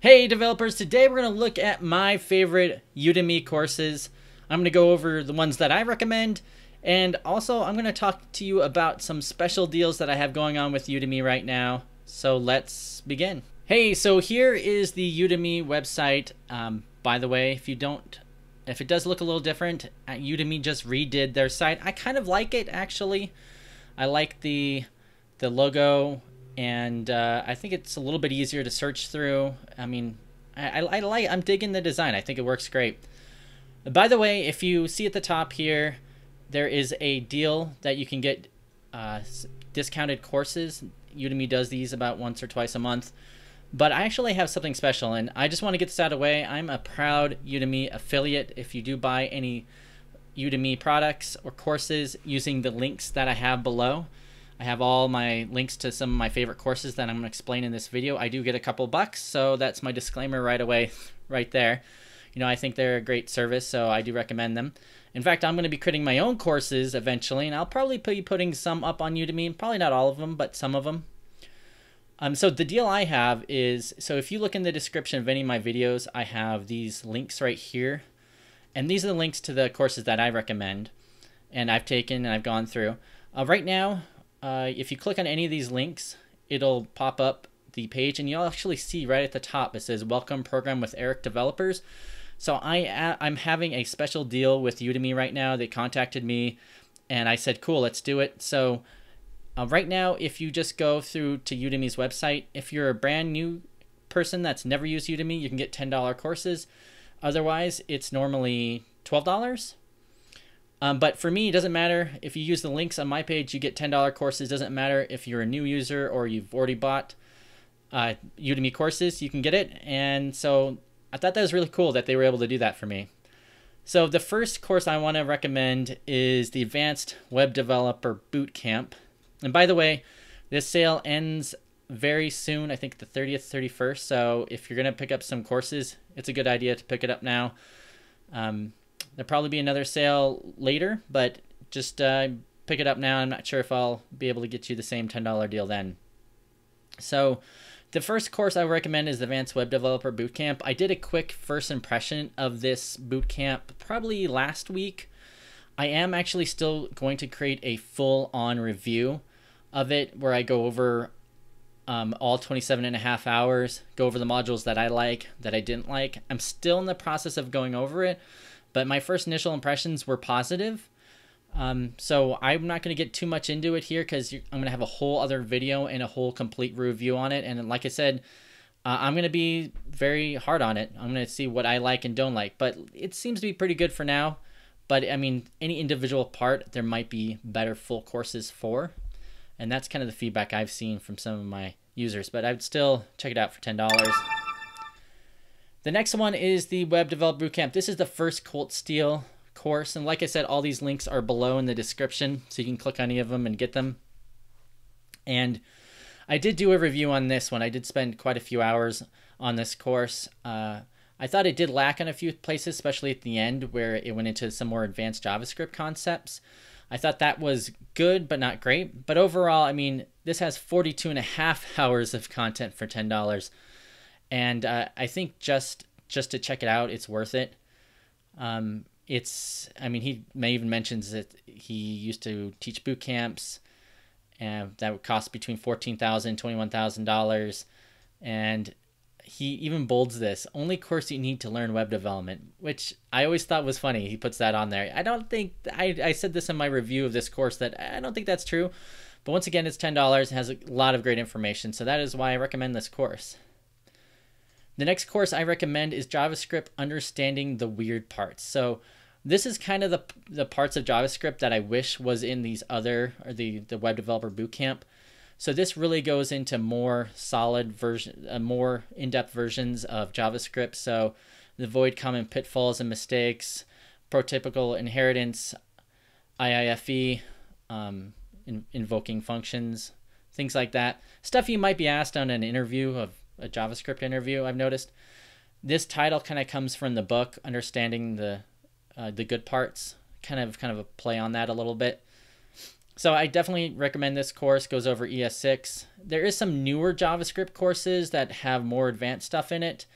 Hey developers, today we're going to look at my favorite Udemy courses. I'm going to go over the ones that I recommend and also I'm going to talk to you about some special deals that I have going on with Udemy right now. So let's begin. Hey, so here is the Udemy website. Um, by the way, if you don't, if it does look a little different, uh, Udemy just redid their site. I kind of like it actually. I like the the logo and uh, I think it's a little bit easier to search through. I mean, I, I, I, like I'm digging the design. I think it works great. By the way, if you see at the top here, there is a deal that you can get uh, discounted courses. Udemy does these about once or twice a month. But I actually have something special, and I just want to get this out of the way. I'm a proud Udemy affiliate. If you do buy any Udemy products or courses using the links that I have below, I have all my links to some of my favorite courses that I'm going to explain in this video. I do get a couple bucks, so that's my disclaimer right away, right there. You know, I think they're a great service, so I do recommend them. In fact, I'm going to be creating my own courses eventually, and I'll probably be putting some up on Udemy. Probably not all of them, but some of them. Um, so the deal I have is, so if you look in the description of any of my videos, I have these links right here. And these are the links to the courses that I recommend and I've taken and I've gone through. Uh, right now, uh, if you click on any of these links, it'll pop up the page and you'll actually see right at the top it says welcome program with Eric developers. So I I'm having a special deal with Udemy right now. They contacted me and I said cool, let's do it. So uh, right now if you just go through to Udemy's website, if you're a brand new person that's never used Udemy, you can get $10 courses. Otherwise, it's normally $12 um, but for me, it doesn't matter if you use the links on my page, you get $10 courses. Doesn't matter if you're a new user or you've already bought uh, Udemy courses, you can get it. And so I thought that was really cool that they were able to do that for me. So the first course I want to recommend is the Advanced Web Developer Bootcamp. And by the way, this sale ends very soon, I think the 30th, 31st. So if you're going to pick up some courses, it's a good idea to pick it up now. Um, There'll probably be another sale later, but just uh, pick it up now. I'm not sure if I'll be able to get you the same $10 deal then. So the first course I recommend is the Advanced Web Developer Bootcamp. I did a quick first impression of this bootcamp probably last week. I am actually still going to create a full-on review of it where I go over um, all 27 and a half hours, go over the modules that I like, that I didn't like. I'm still in the process of going over it, but my first initial impressions were positive. Um, so I'm not going to get too much into it here because I'm going to have a whole other video and a whole complete review on it. And like I said, uh, I'm going to be very hard on it. I'm going to see what I like and don't like. But it seems to be pretty good for now. But I mean, any individual part, there might be better full courses for. And that's kind of the feedback I've seen from some of my users. But I'd still check it out for $10. The next one is the Web Developer Bootcamp. This is the first Colt Steele course. And like I said, all these links are below in the description, so you can click on any of them and get them. And I did do a review on this one. I did spend quite a few hours on this course. Uh, I thought it did lack in a few places, especially at the end where it went into some more advanced JavaScript concepts. I thought that was good, but not great. But overall, I mean, this has 42 and a half hours of content for $10 and uh, I think just just to check it out, it's worth it. Um, it's I mean he may even mentions that he used to teach boot camps, and that would cost between fourteen thousand twenty one thousand dollars, and he even bolds this only course you need to learn web development, which I always thought was funny. He puts that on there. I don't think I I said this in my review of this course that I don't think that's true. But once again, it's ten dollars. and Has a lot of great information, so that is why I recommend this course. The next course I recommend is JavaScript Understanding the Weird Parts. So this is kind of the, the parts of JavaScript that I wish was in these other, or the, the Web Developer Bootcamp. So this really goes into more solid version, uh, more in-depth versions of JavaScript. So the avoid common pitfalls and mistakes, prototypical inheritance, IIFE, um, in, invoking functions, things like that. Stuff you might be asked on an interview of a JavaScript interview. I've noticed this title kind of comes from the book, understanding the uh, the good parts. Kind of kind of a play on that a little bit. so I definitely recommend this course. Goes over ES6. There is some newer JavaScript courses that have more advanced stuff in it.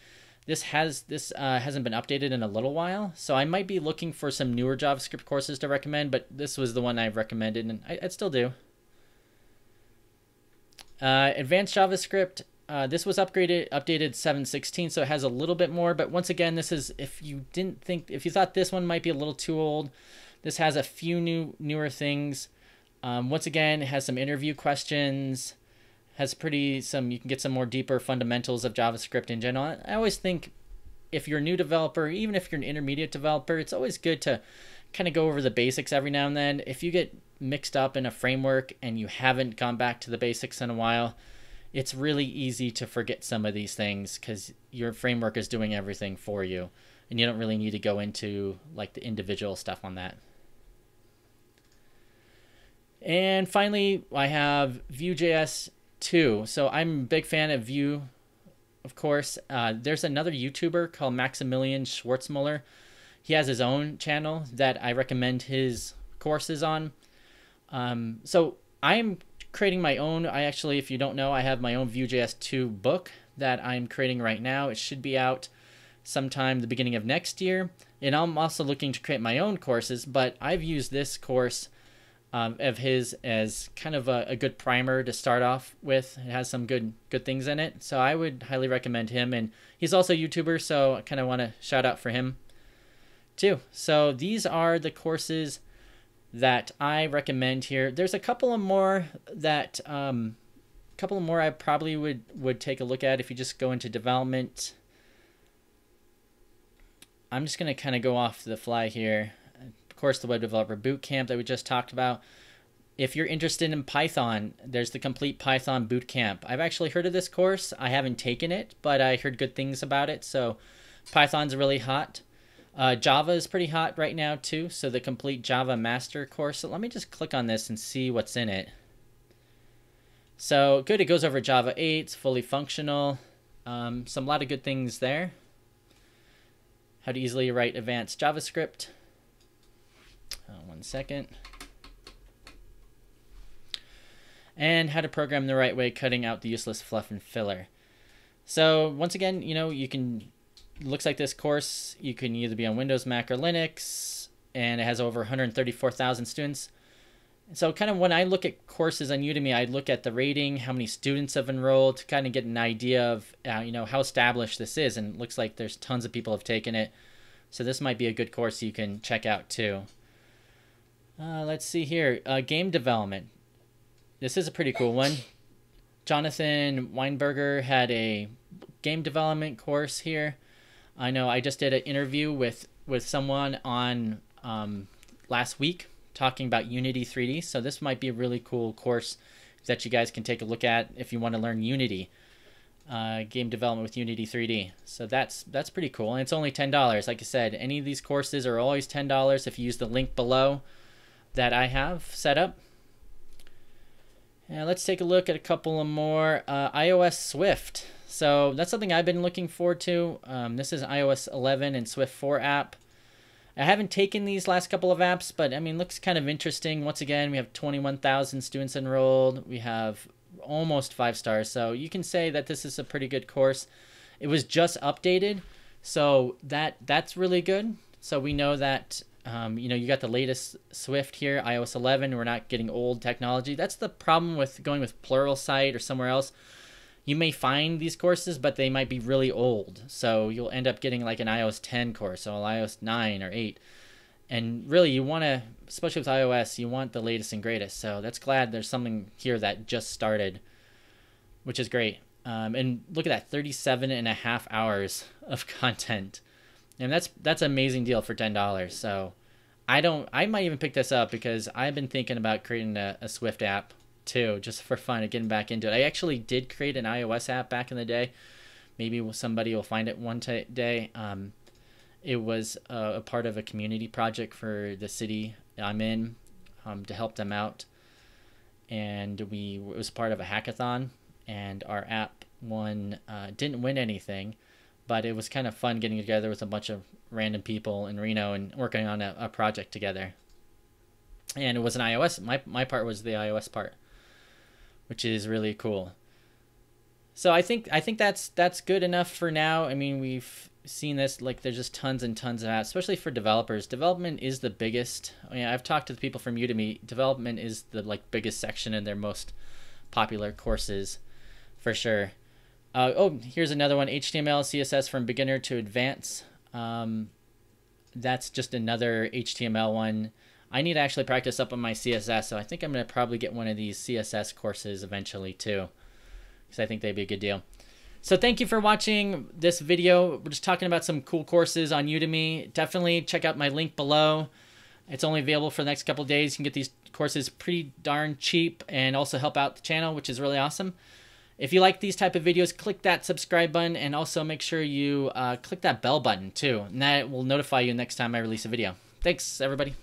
This has this uh, hasn't been updated in a little while, so I might be looking for some newer JavaScript courses to recommend. But this was the one I've recommended, and I, I still do. Uh, advanced JavaScript. Uh, this was upgraded, updated 7.16, so it has a little bit more. But once again, this is if you didn't think, if you thought this one might be a little too old, this has a few new newer things. Um, once again, it has some interview questions, has pretty some you can get some more deeper fundamentals of JavaScript in general. I always think if you're a new developer, even if you're an intermediate developer, it's always good to kind of go over the basics every now and then. If you get mixed up in a framework and you haven't gone back to the basics in a while, it's really easy to forget some of these things because your framework is doing everything for you and you don't really need to go into like the individual stuff on that. And finally, I have Vue.js 2. So I'm a big fan of Vue, of course. Uh, there's another YouTuber called Maximilian Schwarzmuller. He has his own channel that I recommend his courses on. Um, so I'm creating my own. I actually, if you don't know, I have my own Vue.js 2 book that I'm creating right now. It should be out sometime the beginning of next year. And I'm also looking to create my own courses, but I've used this course um, of his as kind of a, a, good primer to start off with. It has some good good things in it, so I would highly recommend him. And he's also a YouTuber, so I kind of want to shout out for him too. So these are the courses that I recommend here. There's a couple of more that um, couple of more I probably would would take a look at if you just go into development. I'm just gonna kind of go off the fly here Of course, the Web Developer Bootcamp that we just talked about. If you're interested in Python, there's the Complete Python Bootcamp. I've actually heard of this course. I haven't taken it, but I heard good things about it. So Python's really hot. Uh, Java is pretty hot right now too. So the Complete Java Master course. So let me just click on this and see what's in it. So good, it goes over Java 8, it's fully functional. Um, some lot of good things there. How to easily write advanced JavaScript. Uh, one second. And how to program the right way, cutting out the useless fluff and filler. So once again, you know, you can, looks like this course, you can either be on Windows, Mac, or Linux, and it has over 134,000 students. So kind of when I look at courses on Udemy, I look at the rating, how many students have enrolled, to kind of get an idea of, uh, you know, how established this is. And it looks like there's tons of people have taken it. So this might be a good course you can check out too. Uh, let's see here. Uh, game development. This is a pretty cool one. Jonathan Weinberger had a game development course here. I know I just did an interview with, with someone on um, last week talking about Unity 3D. So this might be a really cool course that you guys can take a look at if you want to learn Unity. Uh, game development with Unity 3D. So that's that's pretty cool. And it's only $10. Like I said, any of these courses are always $10 if you use the link below that I have set up. And let's take a look at a couple of more. Uh, iOS Swift. So that's something I've been looking forward to. Um, this is iOS 11 and Swift 4 app. I haven't taken these last couple of apps, but I mean, looks kind of interesting. Once again, we have 21,000 students enrolled. We have almost five stars. So you can say that this is a pretty good course. It was just updated, so that that's really good. So we know that um, you know, you got the latest Swift here, iOS 11. We're not getting old technology. That's the problem with going with Pluralsight or somewhere else. You may find these courses, but they might be really old. So you'll end up getting like an iOS 10 course or iOS 9 or 8. And really, you want to, especially with iOS, you want the latest and greatest. So that's glad there's something here that just started, which is great. Um, and look at that 37 and a half hours of content and that's that's an amazing deal for ten dollars. So I don't. I might even pick this up because I've been thinking about creating a, a Swift app too, just for fun getting back into it. I actually did create an iOS app back in the day. Maybe somebody will find it one t- day. Um, it was a, a, part of a community project for the city I'm in um, to help them out, and we it was part of a hackathon. And our app won uh, didn't win anything, but it was kind of fun getting together with a bunch of random people in Reno and working on a, a project together. and it was an iOS. My my part was the iOS part, which is really cool. So I think I think that's that's good enough for now. I mean, we've seen this like there's just tons and tons of apps, especially for developers. Development is the biggest. I mean, I've talked to the people from Udemy. Development is the like biggest section in their most popular courses, for sure. Uh, oh, here's another one: HTML, CSS from beginner to advanced. Um, that's just another HTML one. I need to actually practice up on my CSS, so I think I'm gonna probably get one of these CSS courses eventually too, because I think they'd be a good deal. So thank you for watching this video. We're just talking about some cool courses on Udemy. Definitely check out my link below. It's only available for the next couple days. You can get these courses pretty darn cheap and also help out the channel, which is really awesome. If you like these type of videos, click that subscribe button and also make sure you uh, click that bell button too. And that will notify you next time I release a video. Thanks, everybody.